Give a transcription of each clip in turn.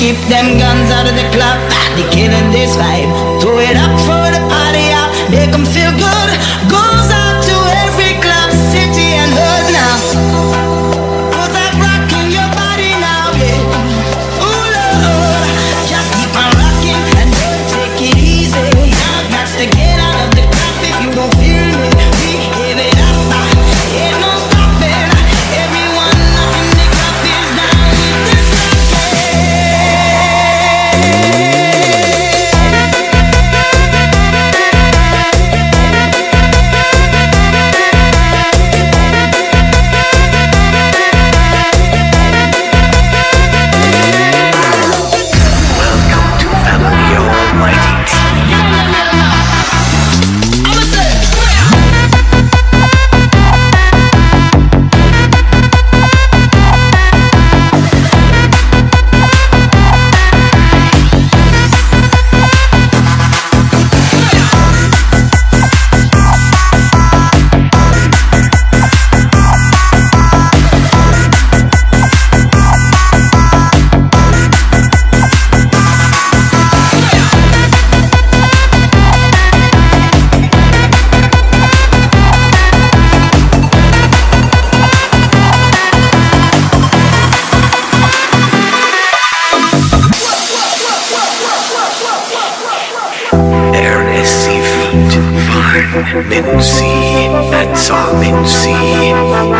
Keep them guns out of the club, they killing this vibe. Throw it up for the party out, make them feel good. Mincy, that's all Mincy.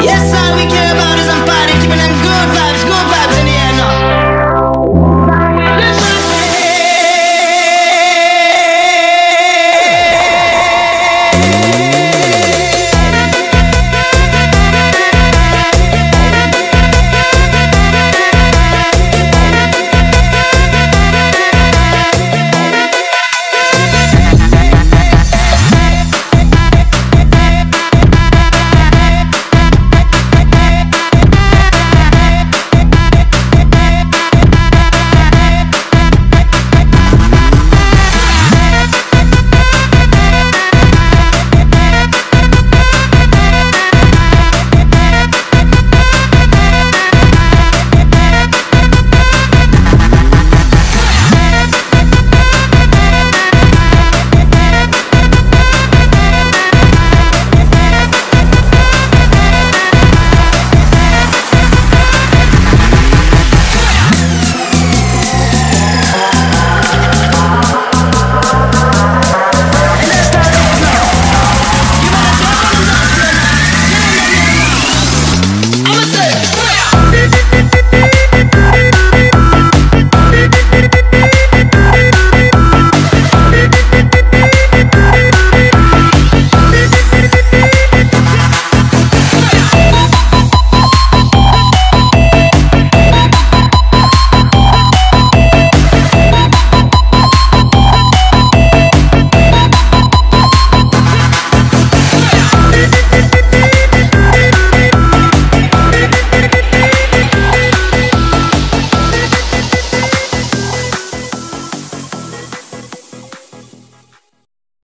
Yes, all we care about is I'm fighting, keeping them good vibes, good vibes.